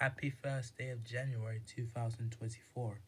Happy first day of January 2024.